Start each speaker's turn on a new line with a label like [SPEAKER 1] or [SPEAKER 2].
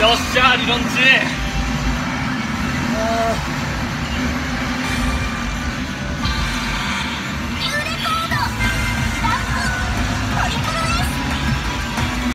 [SPEAKER 1] よっしゃ理論中